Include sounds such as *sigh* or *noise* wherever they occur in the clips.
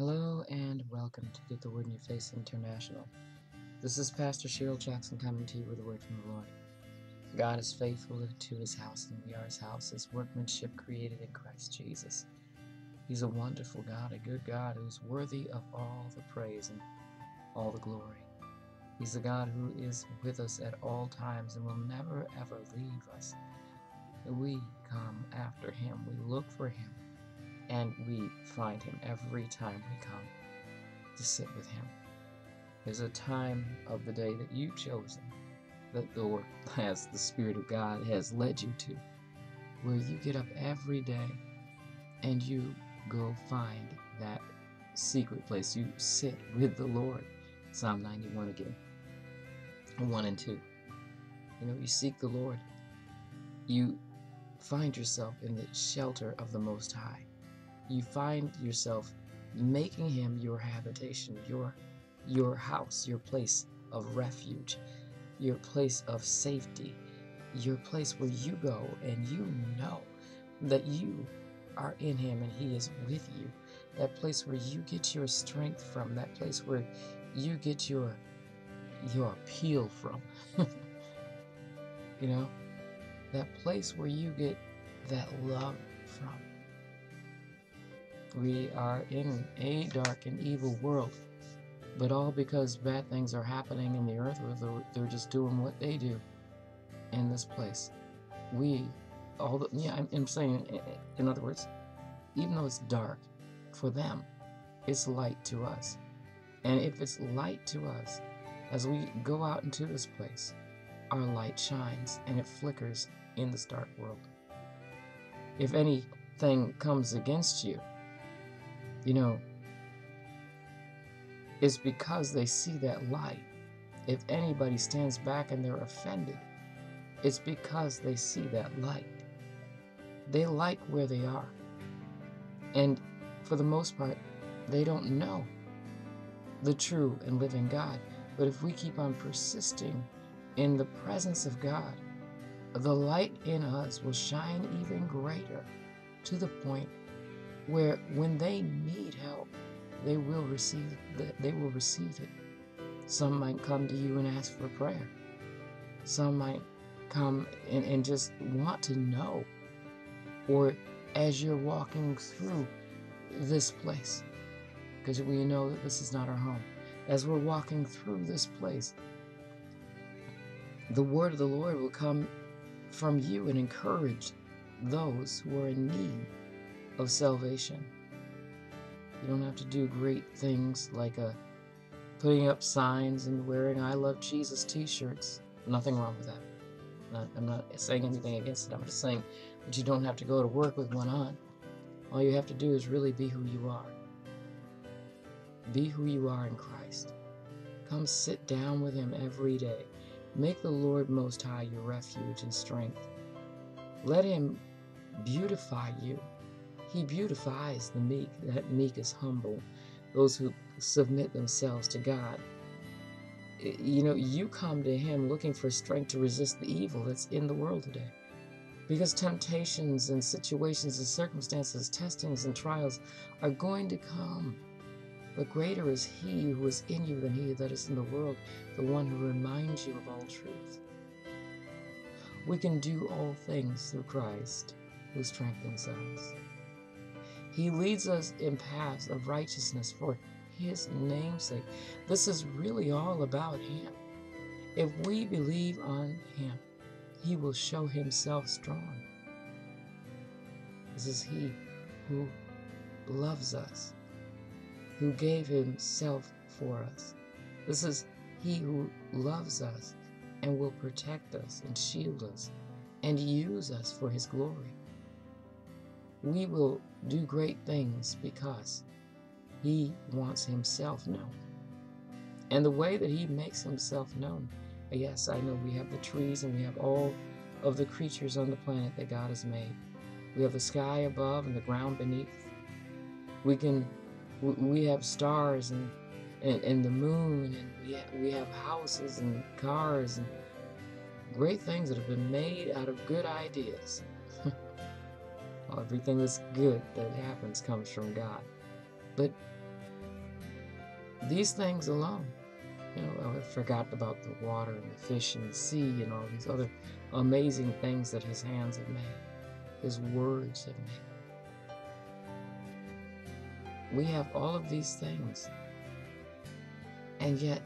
Hello and welcome to Get the Word in Your Face International. This is Pastor Cheryl Jackson coming to you with a word from the Lord. God is faithful to his house, and we are his house, his workmanship created in Christ Jesus. He's a wonderful God, a good God who is worthy of all the praise and all the glory. He's a God who is with us at all times and will never ever leave us. We come after him, we look for him and we find him every time we come to sit with him. There's a time of the day that you've chosen, that the Lord *laughs* has, the Spirit of God has led you to, where you get up every day and you go find that secret place. You sit with the Lord. Psalm 91 again, 1 and 2. You know, you seek the Lord. You find yourself in the shelter of the Most High you find yourself making him your habitation, your your house, your place of refuge, your place of safety, your place where you go and you know that you are in him and he is with you. That place where you get your strength from, that place where you get your your appeal from. *laughs* you know? That place where you get that love from. We are in a dark and evil world, but all because bad things are happening in the earth, they're just doing what they do in this place. We, all the, yeah, I'm, I'm saying, in other words, even though it's dark for them, it's light to us. And if it's light to us, as we go out into this place, our light shines and it flickers in this dark world. If anything comes against you, you know, it's because they see that light. If anybody stands back and they're offended, it's because they see that light. They like where they are. And for the most part, they don't know the true and living God. But if we keep on persisting in the presence of God, the light in us will shine even greater to the point where when they need help, they will receive they will receive it. Some might come to you and ask for prayer. Some might come and, and just want to know. Or as you're walking through this place, because we know that this is not our home. As we're walking through this place, the word of the Lord will come from you and encourage those who are in need of salvation. You don't have to do great things like uh, putting up signs and wearing I love Jesus t shirts. Nothing wrong with that. Not, I'm not saying anything against it. I'm just saying that you don't have to go to work with one on. All you have to do is really be who you are. Be who you are in Christ. Come sit down with Him every day. Make the Lord Most High your refuge and strength. Let Him beautify you he beautifies the meek. That meek is humble. Those who submit themselves to God. You know, you come to Him looking for strength to resist the evil that's in the world today. Because temptations and situations and circumstances, testings and trials are going to come. But greater is He who is in you than He that is in the world, the one who reminds you of all truth. We can do all things through Christ who strengthens us. He leads us in paths of righteousness for His namesake. This is really all about Him. If we believe on Him, He will show Himself strong. This is He who loves us, who gave Himself for us. This is He who loves us and will protect us and shield us and use us for His glory we will do great things because He wants Himself known. And the way that He makes Himself known, yes, I know we have the trees and we have all of the creatures on the planet that God has made. We have the sky above and the ground beneath. We can, we have stars and, and, and the moon, and we have, we have houses and cars and great things that have been made out of good ideas. *laughs* Everything that's good that happens comes from God. But These things alone. You know, I forgot about the water and the fish and the sea and all these other amazing things that his hands have made, his words have made. We have all of these things. And yet,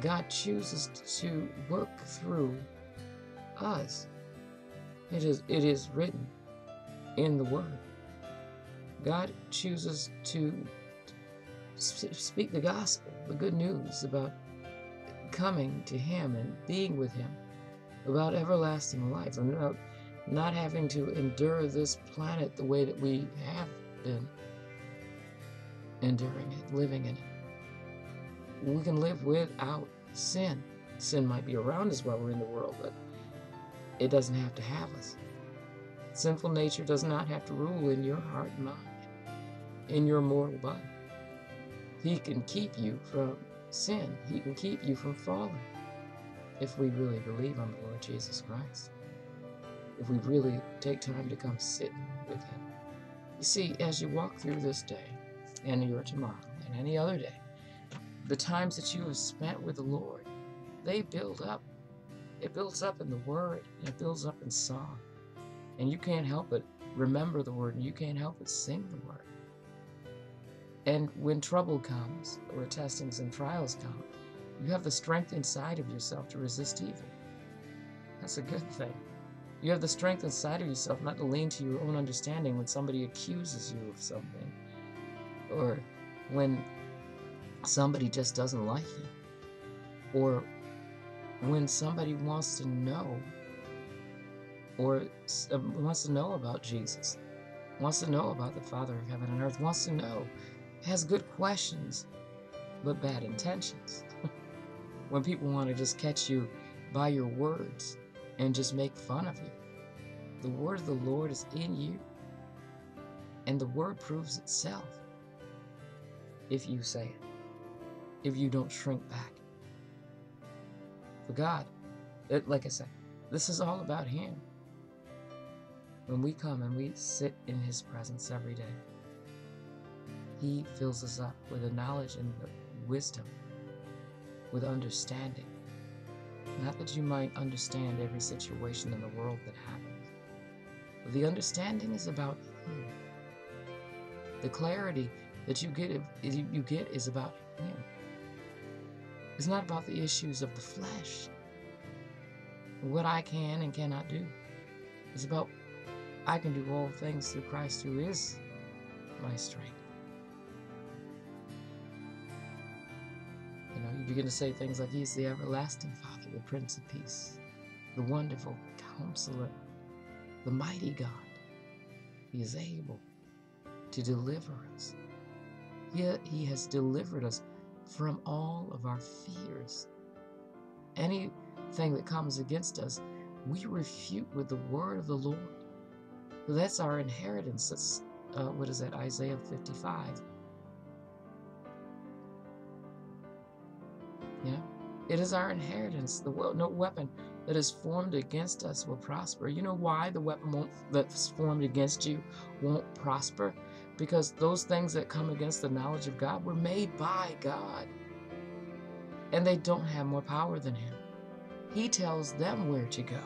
God chooses to work through us. It is, it is written in the Word. God chooses to speak the gospel, the good news about coming to Him and being with Him, about everlasting life, and about not having to endure this planet the way that we have been enduring it, living in it. We can live without sin. Sin might be around us while we're in the world, but it doesn't have to have us. Sinful nature does not have to rule in your heart and mind, in your mortal body. He can keep you from sin. He can keep you from falling. If we really believe on the Lord Jesus Christ. If we really take time to come sit with Him. You see, as you walk through this day and your tomorrow and any other day, the times that you have spent with the Lord, they build up. It builds up in the Word and it builds up in song. And you can't help but remember the Word and you can't help but sing the Word. And when trouble comes, or testings and trials come, you have the strength inside of yourself to resist evil. That's a good thing. You have the strength inside of yourself not to lean to your own understanding when somebody accuses you of something, or when somebody just doesn't like you, or when somebody wants to know, or uh, wants to know about Jesus, wants to know about the Father of heaven and earth, wants to know has good questions, but bad intentions. *laughs* when people want to just catch you by your words and just make fun of you, the word of the Lord is in you, and the word proves itself if you say it, if you don't shrink back. For God, it, like I said, this is all about Him. When we come and we sit in His presence every day, he fills us up with the knowledge and the wisdom, with understanding. Not that you might understand every situation in the world that happens, but the understanding is about Him. The clarity that you get, you get is about Him. It's not about the issues of the flesh, what I can and cannot do. It's about I can do all things through Christ who is my strength. You know, you begin to say things like, He is the everlasting Father, the Prince of Peace, the wonderful Counselor, the mighty God. He is able to deliver us. Yet He has delivered us from all of our fears. Anything that comes against us, we refute with the word of the Lord. That's our inheritance. That's, uh, what is that, Isaiah 55. Yeah. It is our inheritance. The world, no weapon that is formed against us will prosper. You know why the weapon that's formed against you won't prosper? Because those things that come against the knowledge of God were made by God. And they don't have more power than Him. He tells them where to go.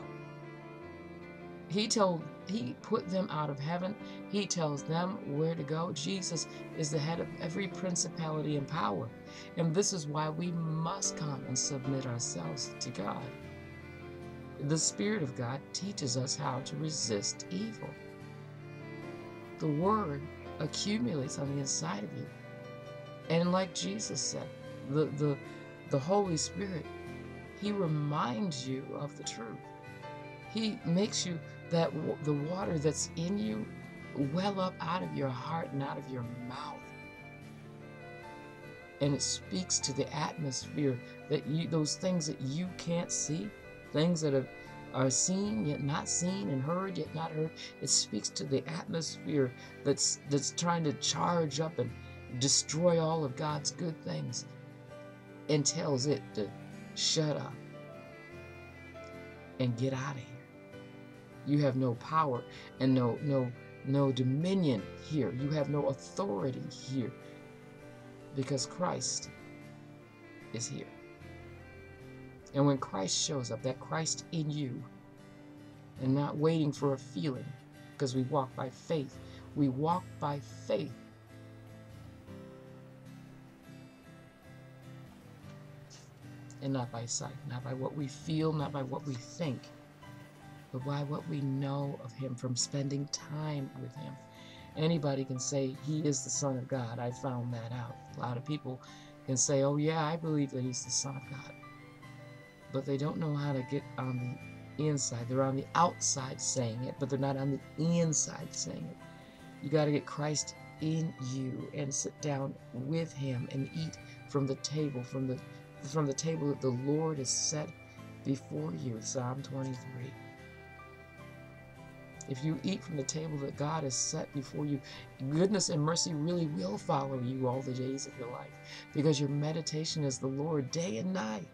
He told he put them out of heaven. He tells them where to go. Jesus is the head of every principality and power. And this is why we must come and submit ourselves to God. The Spirit of God teaches us how to resist evil. The Word accumulates on the inside of you. And like Jesus said, the, the, the Holy Spirit, He reminds you of the truth. He makes you that the water that's in you well up out of your heart and out of your mouth. And it speaks to the atmosphere that you, those things that you can't see, things that are, are seen yet not seen and heard yet not heard. It speaks to the atmosphere that's that's trying to charge up and destroy all of God's good things and tells it to shut up and get out of here. You have no power and no no no dominion here. You have no authority here. because Christ is here. And when Christ shows up, that Christ in you, and not waiting for a feeling, because we walk by faith. We walk by faith. And not by sight, not by what we feel, not by what we think, but by what we know of Him from spending time with Him. Anybody can say He is the Son of God. I found that out. A lot of people can say, Oh, yeah, I believe that He's the Son of God. But they don't know how to get on the inside. They're on the outside saying it, but they're not on the inside saying it. You got to get Christ in you and sit down with Him and eat from the table, from the from the table that the Lord has set before you. Psalm 23. If you eat from the table that God has set before you, goodness and mercy really will follow you all the days of your life because your meditation is the Lord day and night.